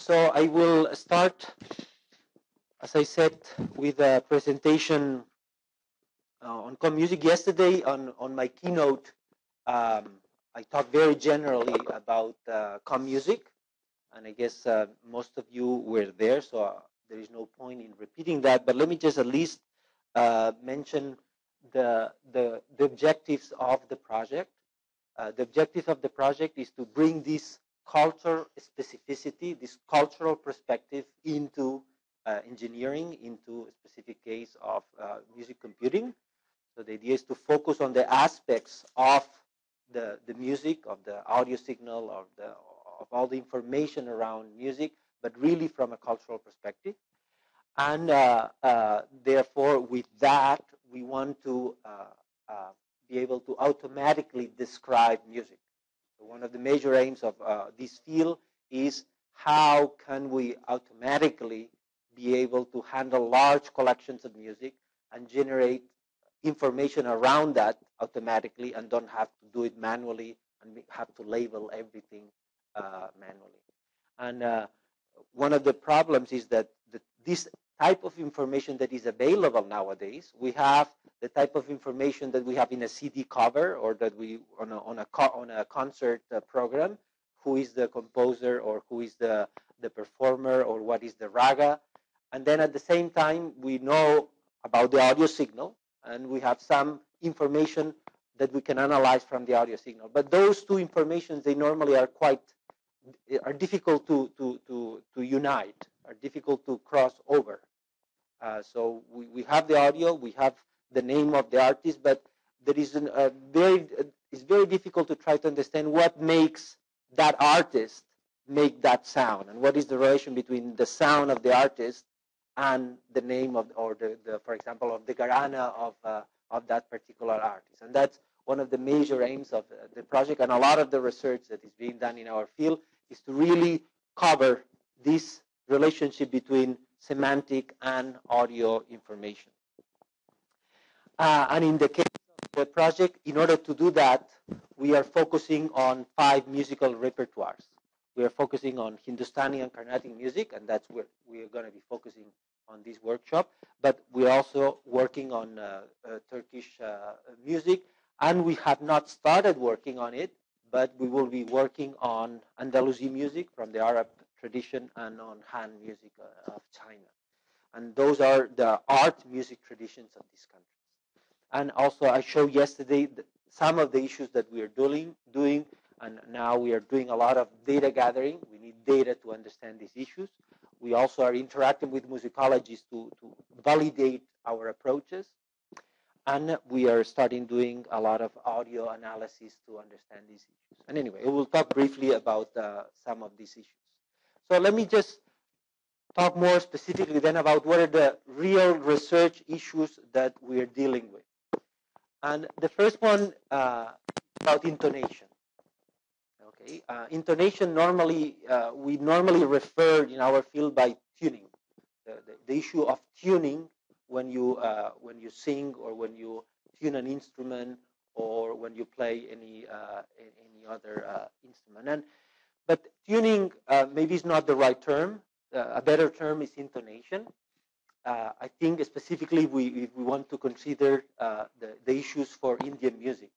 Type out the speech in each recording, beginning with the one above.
so I will start, as I said, with a presentation uh, on CompMusic. Yesterday, on on my keynote, um, I talked very generally about uh, CompMusic, and I guess uh, most of you were there, so uh, there is no point in repeating that. But let me just at least uh, mention the, the, the objectives of the project. Uh, the objective of the project is to bring this culture specificity, this cultural perspective into uh, engineering, into a specific case of uh, music computing. So the idea is to focus on the aspects of the, the music, of the audio signal, of, the, of all the information around music, but really from a cultural perspective. And uh, uh, therefore, with that, we want to uh, uh, be able to automatically describe music. One of the major aims of uh, this field is how can we automatically be able to handle large collections of music and generate information around that automatically and don't have to do it manually and have to label everything uh, manually. And uh, one of the problems is that the, this type of information that is available nowadays. We have the type of information that we have in a CD cover or that we on a on a on a concert uh, program. Who is the composer or who is the the performer or what is the raga, and then at the same time we know about the audio signal and we have some information that we can analyze from the audio signal. But those two informations they normally are quite are difficult to to to to unite, are difficult to cross over. Uh, so we, we have the audio, we have the name of the artist, but there is an, a very it's very difficult to try to understand what makes that artist make that sound and what is the relation between the sound of the artist and the name of or the, the for example of the gharana of uh, of that particular artist. And that's one of the major aims of uh, the project and a lot of the research that is being done in our field is to really cover this relationship between semantic and audio information. Uh, and in the case of the project, in order to do that, we are focusing on five musical repertoires. We are focusing on Hindustani and Carnatic music, and that's where we are going to be focusing on this workshop. But we're also working on uh, uh, Turkish uh, music, and we have not started working on it, but we will be working on Andalusian music from the Arab tradition and on Han music uh, of China. And those are the art music traditions of these countries. And also, I showed yesterday some of the issues that we are doing, doing, and now we are doing a lot of data gathering. We need data to understand these issues. We also are interacting with musicologists to, to validate our approaches. And we are starting doing a lot of audio analysis to understand these issues. And anyway, we'll talk briefly about uh, some of these issues. So let me just talk more specifically then about what are the real research issues that we are dealing with. And the first one uh, about intonation. Okay, uh, intonation normally uh, we normally refer in our field by tuning. The, the, the issue of tuning when you uh, when you sing or when you tune an instrument or when you play any uh, any other uh, instrument. And but tuning uh, maybe is not the right term. Uh, a better term is intonation. Uh, I think specifically we, if we want to consider uh, the, the issues for Indian music.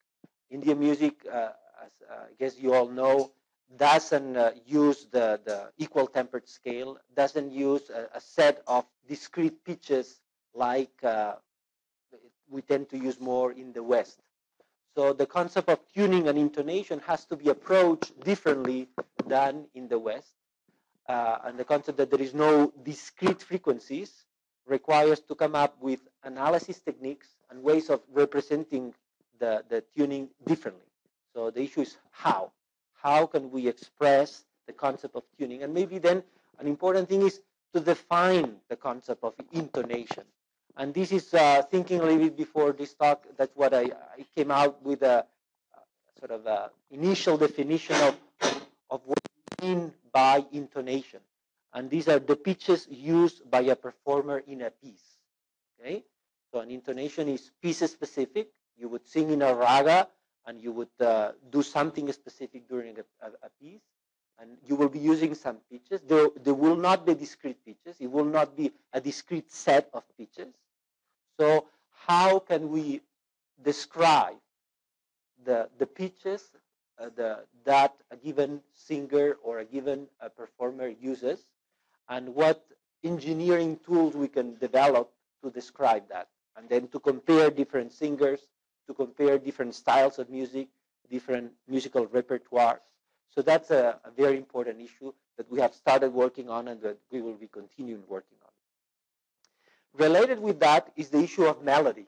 Indian music, uh, as uh, I guess you all know, doesn't use the, the equal tempered scale, doesn't use a, a set of discrete pitches like we tend to use more in the West. So the concept of tuning and intonation has to be approached differently than in the West. Uh, and the concept that there is no discrete frequencies requires to come up with analysis techniques and ways of representing the, the tuning differently. So the issue is how. How can we express the concept of tuning? And maybe then an important thing is to define the concept of intonation. And this is uh, thinking a little bit before this talk. That's what I, I came out with a, sort of a initial definition of, of what we mean by intonation. And these are the pitches used by a performer in a piece. Okay, so an intonation is piece specific. You would sing in a raga, and you would uh, do something specific during a, a, a piece. and you will be using some pitches. There, there will not be discrete pitches. It will not be a discrete set of pitches. So how can we describe the, the pitches uh, the, that a given singer or a given uh, performer uses and what engineering tools we can develop to describe that and then to compare different singers, to compare different styles of music, different musical repertoires. So that's a, a, very important issue that we have started working on and that we will be continuing working on. Related with that is the issue of melody.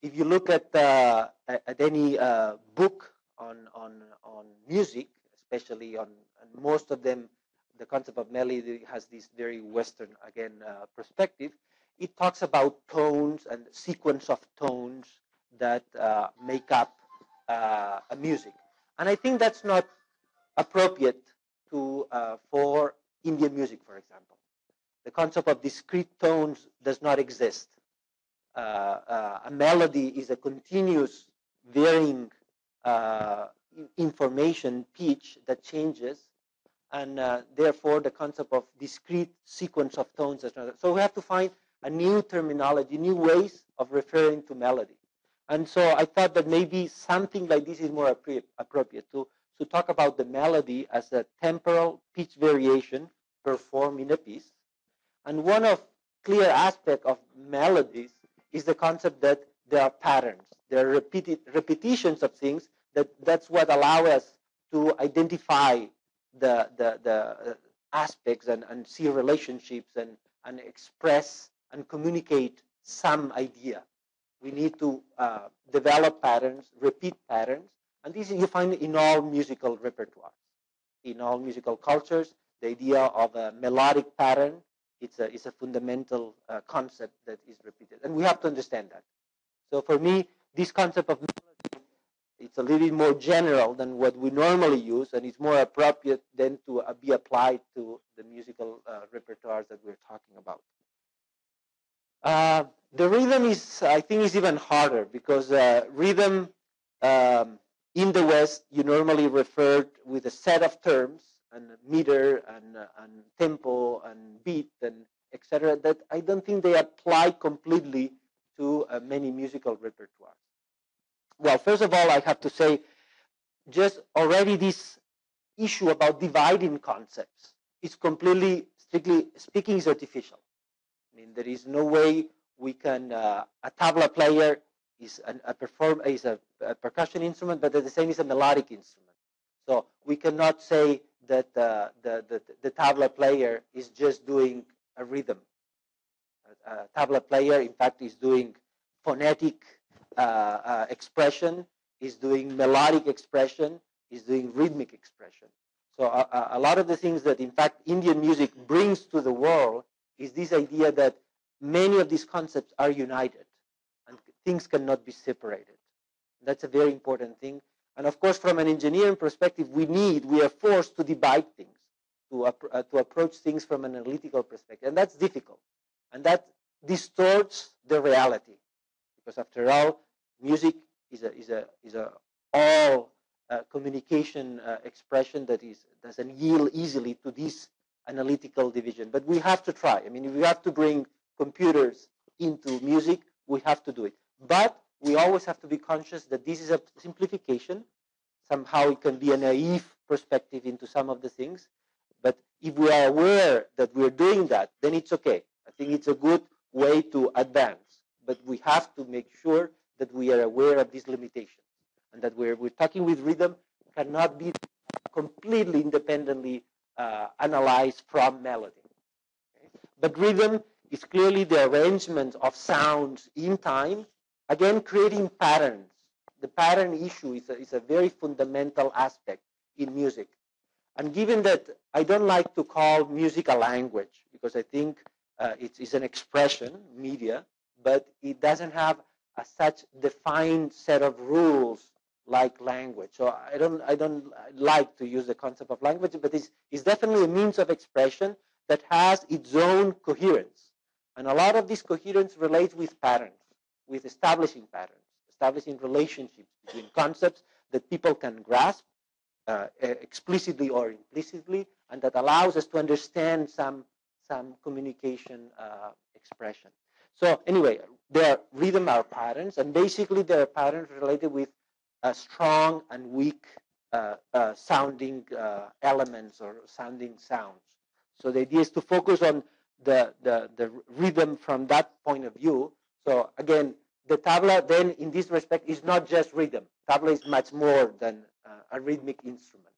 If you look at, uh, at any uh, book on, on, on music, especially on most of them, the concept of melody has this very Western, again, uh, perspective. It talks about tones and sequence of tones that uh, make up uh, a music. And I think that's not appropriate to uh, for Indian music, for example. The concept of discrete tones does not exist. Uh, uh, a melody is a continuous varying uh, information pitch that changes, and uh, therefore the concept of discrete sequence of tones is not. So we have to find a new terminology, new ways of referring to melody. And so I thought that maybe something like this is more appropriate to to talk about the melody as a temporal pitch variation performed in a piece. And one of clear aspect of melodies is the concept that there are patterns. There are repeated repetitions of things that that's what allow us to identify the the, the aspects and, and see relationships and, and express and communicate some idea. We need to uh, develop patterns, repeat patterns, and this you find in all musical repertoires, in all musical cultures. The idea of a melodic pattern it's a, it's a fundamental uh, concept that is repeated. And we have to understand that. So for me, this concept of melody, it's a little bit more general than what we normally use, and it's more appropriate then to uh, be applied to the musical uh, repertoires that we're talking about. Uh, the rhythm is, I think, is even harder because uh, rhythm um, in the West, you normally refer with a set of terms and meter and, and tempo and beat and etc. That I don't think they apply completely to uh, many musical repertoires. Well, first of all, I have to say, just already this issue about dividing concepts is completely, strictly speaking, is artificial. I mean, there is no way we can, uh, a tabla player is an, a perform is a, a, percussion instrument, but at the same is a melodic instrument. So we cannot say that uh, the, the the tabla player is just doing a rhythm. A, a tabla player, in fact, is doing phonetic uh, uh, expression, is doing melodic expression, is doing rhythmic expression. So a, a lot of the things that, in fact, Indian music brings to the world is this idea that many of these concepts are united and things cannot be separated. That's a very important thing. And of course, from an engineering perspective, we need, we are forced to divide things, to, uh, to approach things from an analytical perspective. And that's difficult. And that distorts the reality. Because after all, music is a, is a, is a all uh, communication uh, expression that is, doesn't yield easily to this analytical division. But we have to try. I mean, if we have to bring computers into music, we have to do it. But we always have to be conscious that this is a simplification. Somehow it can be a naive perspective into some of the things. But if we are aware that we're doing that, then it's okay. I think it's a good way to advance. But we have to make sure that we are aware of these limitations and that we're, we're talking with rhythm cannot be completely independently uh, analyzed from melody. Okay? But rhythm is clearly the arrangement of sounds in time Again, creating patterns. The pattern issue is a, is a very fundamental aspect in music. And given that I don't like to call music a language, because I think uh, it's, it's an expression, media, but it doesn't have a such defined set of rules like language. So I don't I don't like to use the concept of language, but it's, it's definitely a means of expression that has its own coherence. And a lot of this coherence relates with patterns with establishing patterns, establishing relationships between concepts that people can grasp uh, explicitly or implicitly, and that allows us to understand some some communication uh, expression. So anyway, their rhythm are patterns, and basically there are patterns related with strong and weak uh, uh, sounding uh, elements or sounding sounds. So the idea is to focus on the, the, the rhythm from that point of view. So again, the tabla then in this respect is not just rhythm. Tabla is much more than uh, a rhythmic instrument.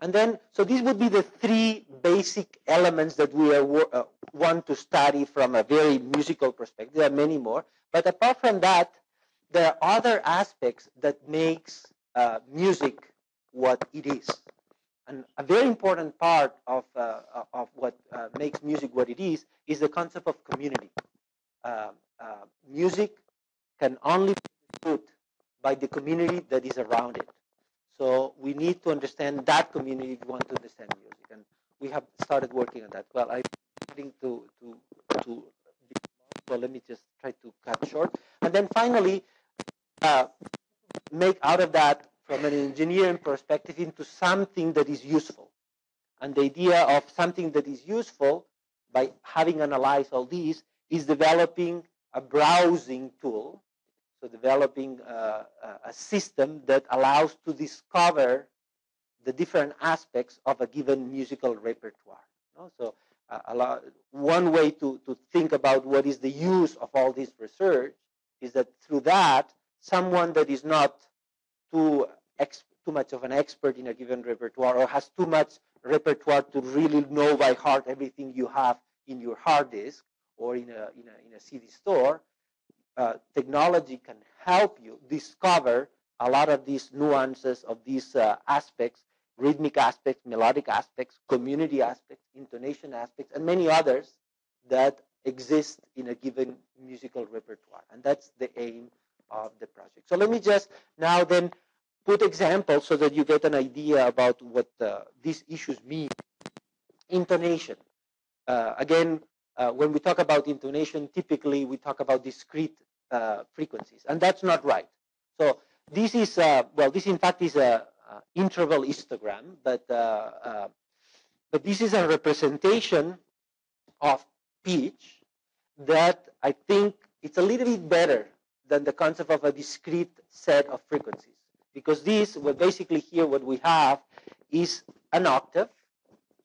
And then, so these would be the three basic elements that we are, uh, want to study from a very musical perspective. There are many more, but apart from that, there are other aspects that makes uh, music what it is. And a very important part of, uh, of what uh, makes music what it is is the concept of community. Uh, uh, music can only be understood by the community that is around it. So we need to understand that community if we want to understand music. And we have started working on that. Well, I'm to, to, to, well, let me just try to cut short. And then finally, uh, make out of that from an engineering perspective into something that is useful. And the idea of something that is useful by having analyzed all these is developing a browsing tool. So developing uh, a system that allows to discover the different aspects of a given musical repertoire. So lot, one way to, to think about what is the use of all this research is that through that, someone that is not too too much of an expert in a given repertoire or has too much repertoire to really know by heart everything you have in your hard disk or in a in a, in a CD store, uh, technology can help you discover a lot of these nuances of these uh, aspects, rhythmic aspects, melodic aspects, community aspects, intonation aspects, and many others that exist in a given musical repertoire. And that's the aim of the project. So let me just now then put examples so that you get an idea about what uh, these issues mean. Intonation. Uh, again, uh, when we talk about intonation, typically we talk about discrete uh, frequencies, and that's not right. So this is, uh, well, this in fact is a, interval histogram, but uh, but this is a representation of pitch that I think it's a little bit better than the concept of a discrete set of frequencies. Because this, well, basically here what we have is an octave.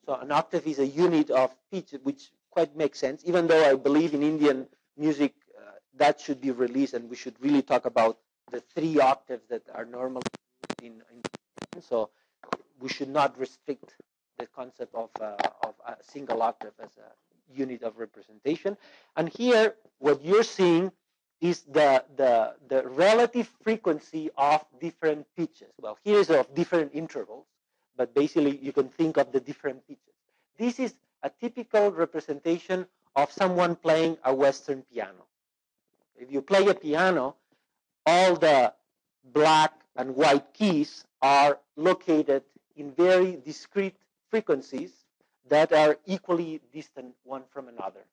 So an octave is a unit of pitch, which quite makes sense, even though I believe in Indian music uh, that should be released and we should really talk about the three octaves that are normally in, in so we should not restrict the concept of, uh, of a single octave as a unit of representation. And here, what you're seeing is the, the, the relative frequency of different pitches. Well, here is of different intervals, but basically you can think of the different pitches. This is a typical representation of someone playing a Western piano. If you play a piano, all the black and white keys are located in very discrete frequencies that are equally distant one from another.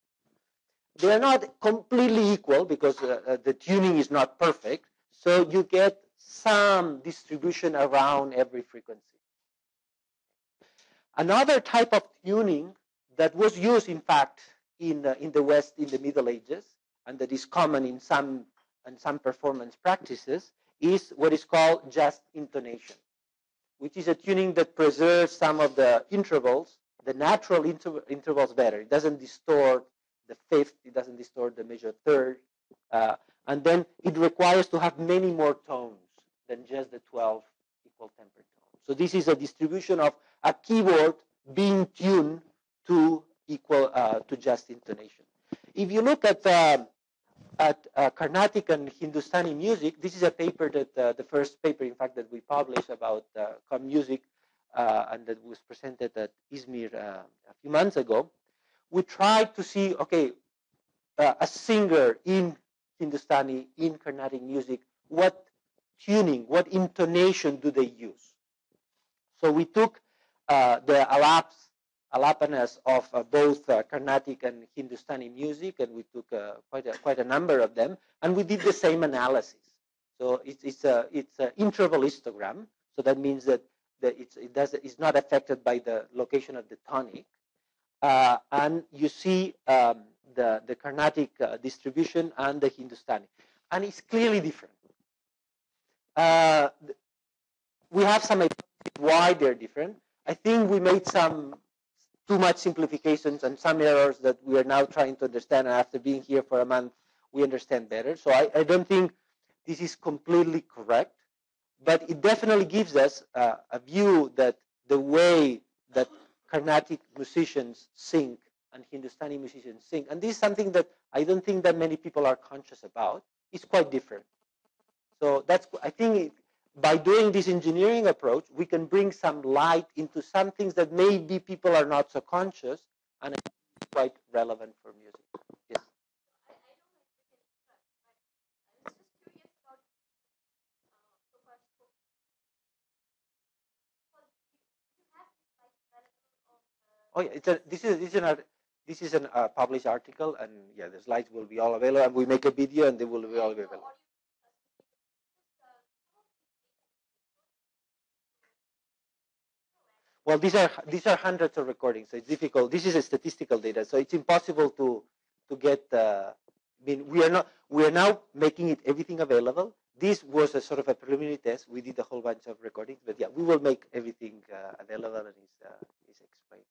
They are not completely equal because uh, uh, the tuning is not perfect. So you get some distribution around every frequency. Another type of tuning that was used, in fact, in, uh, in the West in the Middle Ages, and that is common in some, in some performance practices, is what is called just intonation, which is a tuning that preserves some of the intervals, the natural inter intervals better. It doesn't distort the fifth, it doesn't distort the major third. Uh, and then it requires to have many more tones than just the 12 equal tempered tones. So this is a distribution of a keyboard being tuned to equal uh, to just intonation. If you look at uh, at uh, Carnatic and Hindustani music, this is a paper that uh, the first paper, in fact, that we published about uh, music, uh, and that was presented at ISMIR a few months ago we tried to see, okay, uh, a singer in Hindustani, in Carnatic music, what tuning, what intonation do they use? So we took uh, the alaps, alapanas of uh, both uh, Carnatic and Hindustani music, and we took uh, quite a, quite a number of them, and we did the same analysis. So it's it's a it's an interval histogram. So that means that, it's, it does, it's not affected by the location of the tonic. Uh, and you see um, the, the Carnatic uh, distribution and the Hindustani. And it's clearly different. Uh, we have some why they're different. I think we made some too much simplifications and some errors that we are now trying to understand. And after being here for a month, we understand better. So I, I don't think this is completely correct, but it definitely gives us uh, a view that the way that Carnatic musicians sing and Hindustani musicians sing, and this is something that I don't think that many people are conscious about, is quite different. So that's, I think it, by doing this engineering approach, we can bring some light into some things that maybe people are not so conscious and it's quite relevant for music. Yes. Oh yeah, it's a, this is this is an this is a uh, published article, and yeah, the slides will be all available, and we make a video, and they will be all available. Well, these are these are hundreds of recordings, so it's difficult. This is a statistical data, so it's impossible to to get. Uh, I mean, we are not we are now making it everything available. This was a sort of a preliminary test. We did a whole bunch of recordings, but yeah, we will make everything uh, available and is uh, is explained.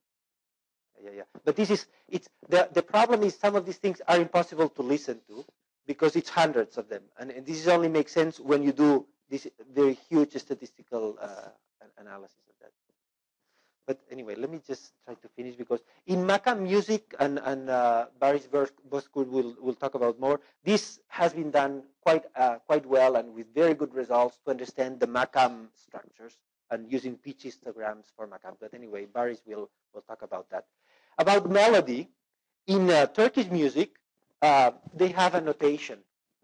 Yeah, yeah. But this is it's the the problem is some of these things are impossible to listen to because it's hundreds of them, and, and this only makes sense when you do this very huge statistical uh, analysis. But anyway, let me just try to finish because in Makam music, and, and uh, Baris will, will talk about more, this has been done quite, uh, quite well and with very good results to understand the Makam structures and using pitch histograms for Makam. But anyway, Baris will, will talk about that. About melody, in uh, Turkish music, uh, they have a notation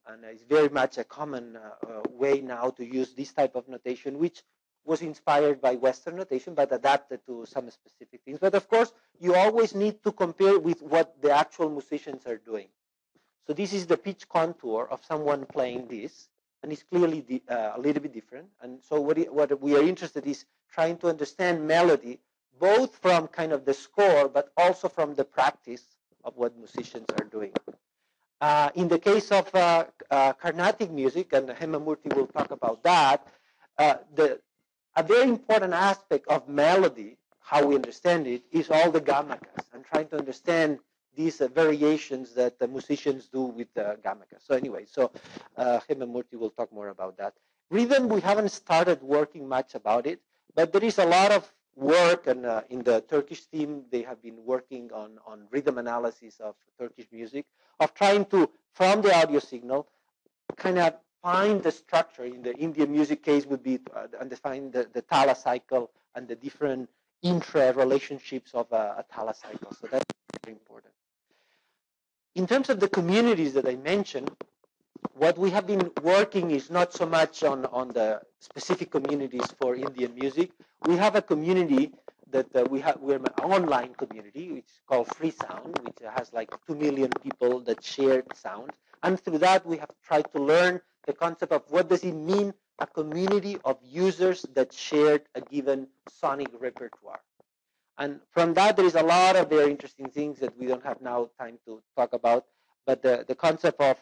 and it's very much a common uh, uh, way now to use this type of notation, which was inspired by Western notation, but adapted to some specific things. But of course, you always need to compare with what the actual musicians are doing. So this is the pitch contour of someone playing this, and it's clearly uh, a little bit different. And so what, it, what we are interested is trying to understand melody, both from kind of the score, but also from the practice of what musicians are doing. Uh, in the case of uh, uh Carnatic music, and Hema Murthy will talk about that, uh, the, a very important aspect of melody, how we understand it, is all the gamakas and trying to understand these uh, variations that the musicians do with the gamakas. So anyway, so uh, Hema Murthy will talk more about that. Rhythm, we haven't started working much about it, but there is a lot of work and uh, in the Turkish team, they have been working on, on rhythm analysis of Turkish music, of trying to, from the audio signal, kind of find the structure in the Indian music case would be uh, and define the, the tala cycle and the different intra relationships of a, a tala cycle. So that's very important. In terms of the communities that I mentioned, what we have been working is not so much on, on the specific communities for Indian music. We have a community that uh, we have, we're an online community, which is called Freesound, which has like 2 million people that share sound. And through that, we have tried to learn the concept of what does it mean a community of users that shared a given sonic repertoire. And from that, there is a lot of very interesting things that we don't have now time to talk about. But the, the concept of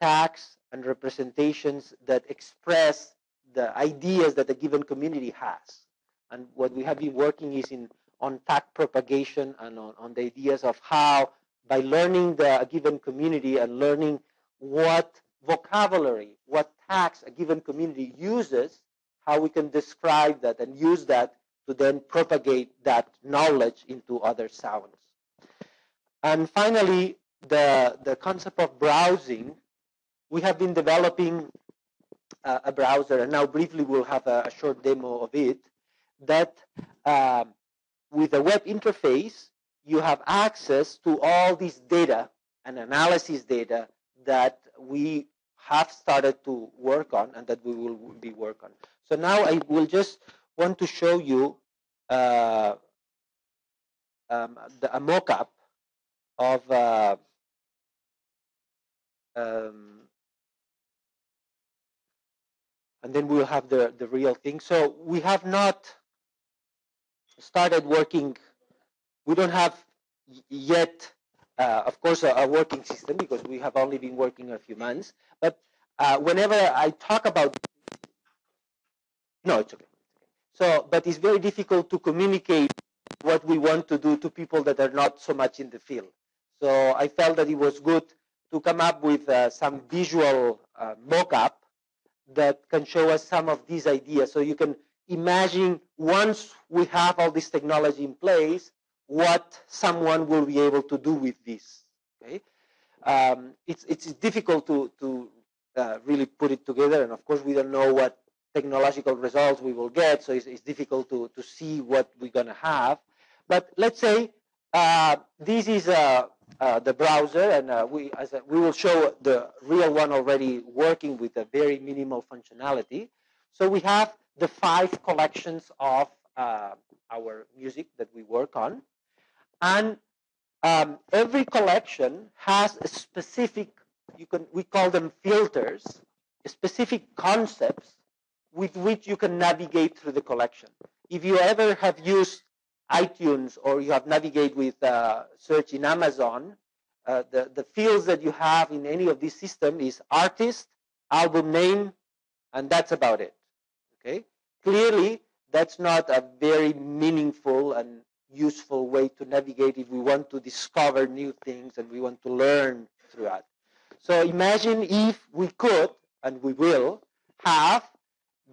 tags and representations that express the ideas that a given community has. And what we have been working is in on tag propagation and on, on the ideas of how, by learning the a given community and learning what vocabulary, what tags a given community uses, how we can describe that and use that to then propagate that knowledge into other sounds. And finally, the, the concept of browsing. We have been developing uh, a browser, and now briefly we'll have a, a short demo of it, that um, with a web interface, you have access to all this data and analysis data that we have started to work on and that we will be work on. So now I will just want to show you uh, um, the, a mock-up of uh, um, and then we'll have the, the real thing. So we have not started working, we don't have yet, uh, of course, a, a, working system because we have only been working a few months. But uh, whenever I talk about, no, it's okay. So, but it's very difficult to communicate what we want to do to people that are not so much in the field. So I felt that it was good to come up with uh, some visual uh, mock-up that can show us some of these ideas. So you can imagine once we have all this technology in place, what someone will be able to do with this. Okay, um, it's it's difficult to to uh, really put it together, and of course we don't know what technological results we will get, so it's, it's difficult to to see what we're gonna have. But let's say uh, this is uh, uh, the browser, and uh, we as a, we will show the real one already working with a very minimal functionality. So we have the five collections of uh, our music that we work on, and um, every collection has a specific. You can we call them filters, specific concepts with which you can navigate through the collection. If you ever have used iTunes or you have navigated with uh, search in Amazon, uh, the, the fields that you have in any of these systems is artist, album name, and that's about it. Okay. Clearly, that's not a very meaningful and useful way to navigate if we want to discover new things and we want to learn through that. So imagine if we could, and we will, have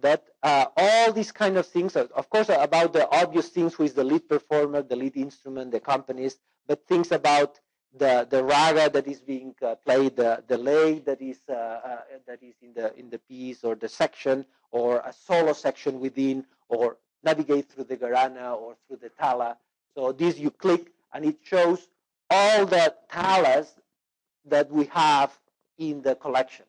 that uh, all these kind of things, of course, about the obvious things with the lead performer, the lead instrument, the companies, but things about the the raga that is being uh, played, the the lay that is uh, uh, that is in the in the piece or the section, or a solo section within, or navigate through the Gharana or through the tala. So this you click and it shows all the talas that we have in the collection.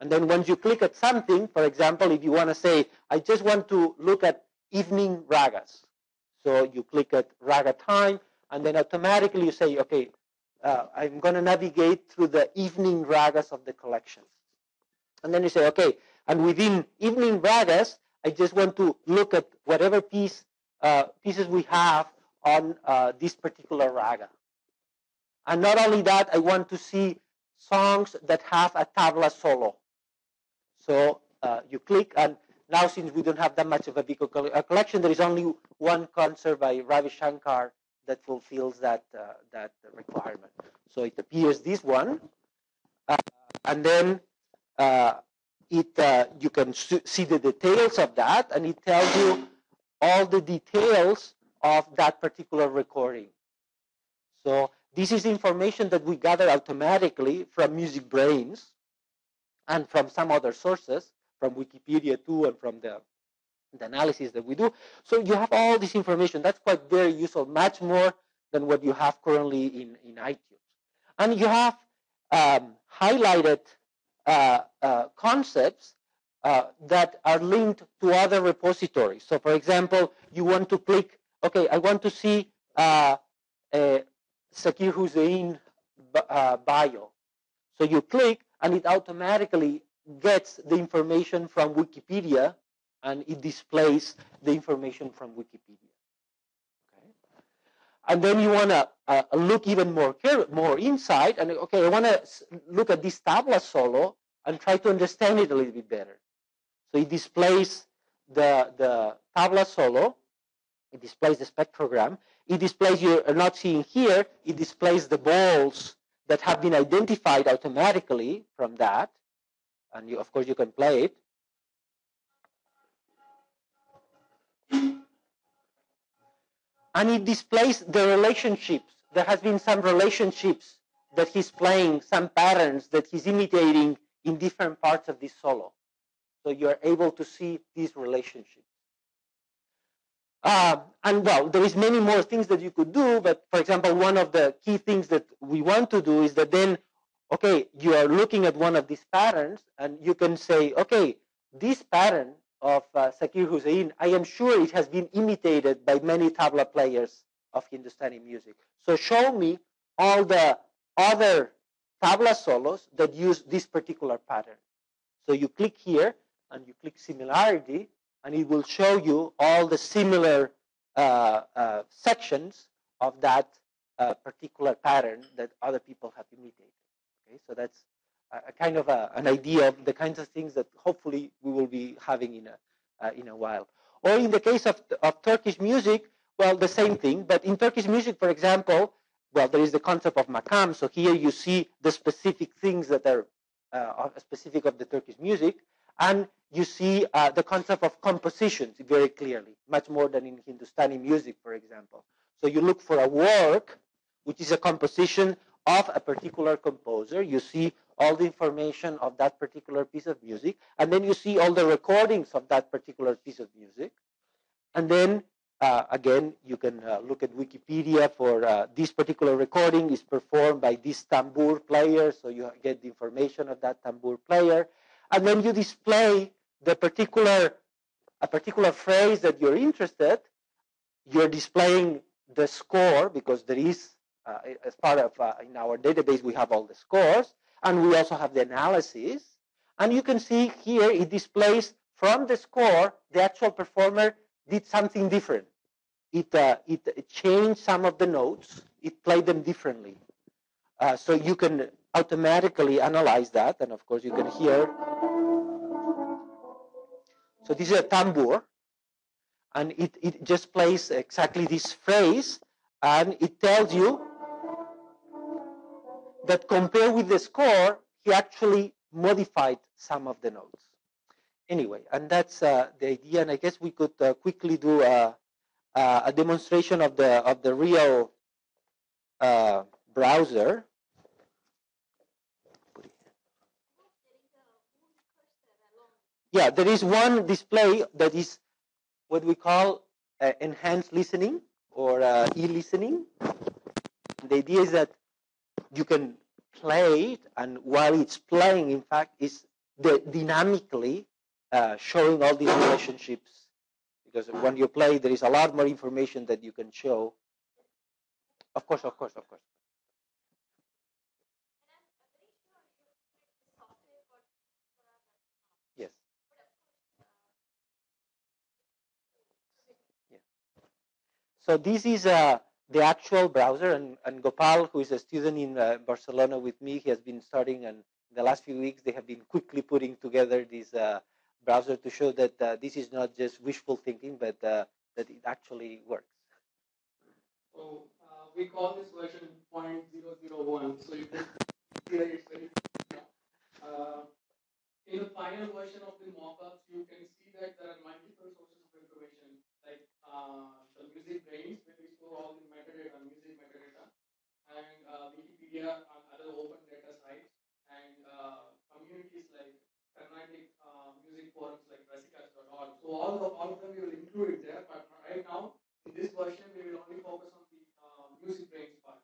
And then once you click at something, for example, if you want to say, I just want to look at evening ragas. So you click at raga time, and then automatically you say, okay, uh, I'm going to navigate through the evening ragas of the collection. And then you say, okay, and within evening ragas, I just want to look at whatever piece uh, pieces we have on uh, this particular raga. And not only that, I want to see songs that have a tabla solo. So uh, you click, and now since we don't have that much of a big collection, there is only one concert by Ravi Shankar that fulfills that uh, that requirement. So it appears this one, uh, and then uh, it uh, you can see the details of that, and it tells you all the details of that particular recording. So this is information that we gather automatically from MusicBrainz and from some other sources, from Wikipedia too, and from the, the analysis that we do. So you have all this information. That's quite very useful, much more than what you have currently in, in iTunes. And you have um, highlighted concepts uh, that are linked to other repositories. So, for example, you want to click, okay, I want to see uh, Zakir Hussain uh, bio. So you click, and it automatically gets the information from Wikipedia and it displays the information from Wikipedia. And then you want to uh, look even more care, more inside and okay, I want to look at this tabla solo and try to understand it a little bit better. So it displays the the tabla solo, it displays the spectrogram, it displays you are not seeing here, it displays the bols that have been identified automatically from that. And you, of course, you can play it. And it displays the relationships. There has been some relationships that he's playing, some patterns that he's imitating in different parts of this solo. So you're able to see these relationships. Uh, and well, there is many more things that you could do, but for example, one of the key things that we want to do is that then, okay, you are looking at one of these patterns and you can say, okay, this pattern of uh, Zakir Hussain, I am sure it has been imitated by many tabla players of Hindustani music. So show me all the other tabla solos that use this particular pattern. So you click here and you click similarity, and it will show you all the similar uh, uh, sections of that uh, particular pattern that other people have imitated. Okay, so that's a, kind of a, an idea of the kinds of things that hopefully we will be having in a uh, in a while. Or in the case of, of Turkish music, well, the same thing. But in Turkish music, for example, well, there is the concept of makam. So here you see the specific things that are uh, specific of the Turkish music, and you see uh, the concept of compositions very clearly, much more than in Hindustani music, for example. So you look for a work, which is a composition of a particular composer. You see all the information of that particular piece of music, and then you see all the recordings of that particular piece of music. And then uh, again, you can uh, look at Wikipedia for uh, this particular recording is performed by this tambour player, so you get the information of that tambour player, and then you display the particular a particular phrase that you're interested. You're displaying the score because there is uh, as part of uh, in our database we have all the scores, and we also have the analysis. And you can see here it displays from the score the actual performer did something different. It, uh, it, changed some of the notes. It played them differently. Uh, so you can automatically analyze that. And of course, you can hear. So this is a tambour. And it, it just plays exactly this phrase. And it tells you that compared with the score, he actually modified some of the notes. Anyway, and that's uh, the idea. And I guess we could uh, quickly do a, a, demonstration of the of the real uh, browser. Yeah, there is one display that is what we call uh, enhanced listening or uh, e-listening. The idea is that you can play it, and while it's playing, in fact, is dynamically uh, showing all these relationships. Because when you play, there is a lot more information that you can show. Of course, of course, of course. So this is uh, the actual browser, and, and Gopal, who is a student in uh, Barcelona with me, he has been starting, and the last few weeks, they have been quickly putting together this uh, browser to show that uh, this is not just wishful thinking, but uh, that it actually works. So uh, we call this version 0.001. So you can see that it's very. Uh, in the final version of the mockups, you can see that there are multiple sources of information, uh, the MusicBrainz, where we store all the metadata, music metadata, and uh, Wikipedia and other open data sites, and communities like Carnatic uh, music forums like Rasikas.org. So all of, all of them we will include it there, but right now in this version we will only focus on the uh, MusicBrainz part.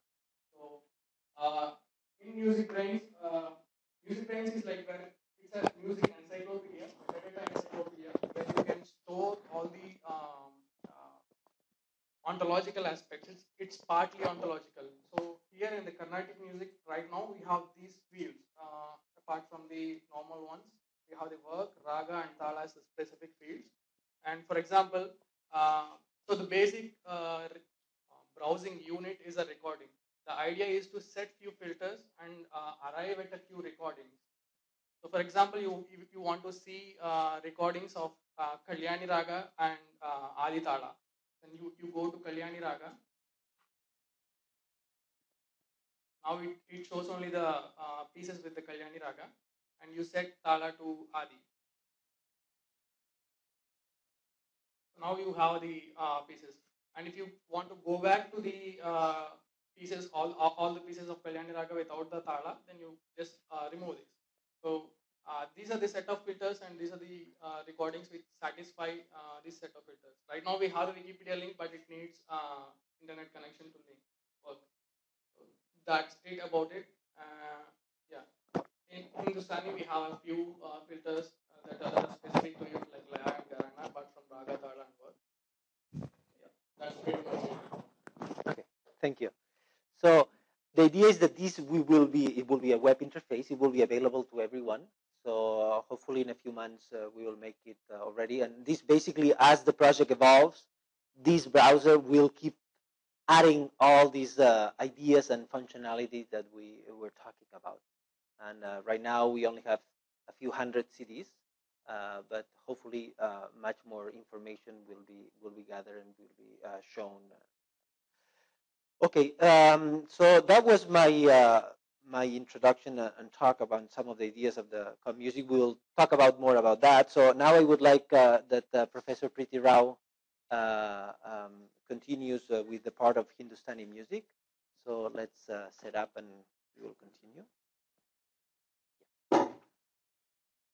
So uh, in MusicBrainz, uh, MusicBrainz is like where it's a music encyclopedia, metadata encyclopedia, where you can store all the uh, ontological aspects. It's, it's partly ontological. So here in the Carnatic music, right now we have these fields uh, apart from the normal ones we have the work, raga, and tala as specific fields. And for example, uh, so the basic uh, browsing unit is a recording. The idea is to set few filters and uh, arrive at a few recordings. So for example, you if you want to see uh, recordings of uh, Kalyani Raga and uh, Adi Tala, then you, you go to Kalyani Raga. Now it, it shows only the uh, pieces with the Kalyani Raga and you set Tala to Adi. Now you have the uh, pieces. And if you want to go back to the uh, pieces, all, all the pieces of Kalyani Raga without the Tala, then you just uh, remove this. So uh, these are the set of filters and these are the uh, recordings which satisfy uh, this set of filters. Right now we have the Wikipedia link, but it needs internet connection to link work. So that's it about it. yeah in Hindustani, we have a few uh, filters uh, that are specific to you, like Laya and Gharana, apart from Raga, Tala, and Work. Yeah, that's pretty much it. Okay, thank you. So the idea is that this we will be it will be a web interface. It will be available to everyone. So hopefully in a few months uh, we will make it uh, already. And this basically, as the project evolves, this browser will keep adding all these uh, ideas and functionalities that we were talking about. And uh, right now we only have a few hundred CDs, uh, but hopefully uh, much more information will be will be gathered and will be uh, shown. Okay, um, so that was my uh, my introduction and talk about some of the ideas of the music. We'll talk about more about that. So now I would like uh, that Professor Preeti Rao uh, um, continues uh, with the part of Hindustani music. So let's uh, set up and we will continue.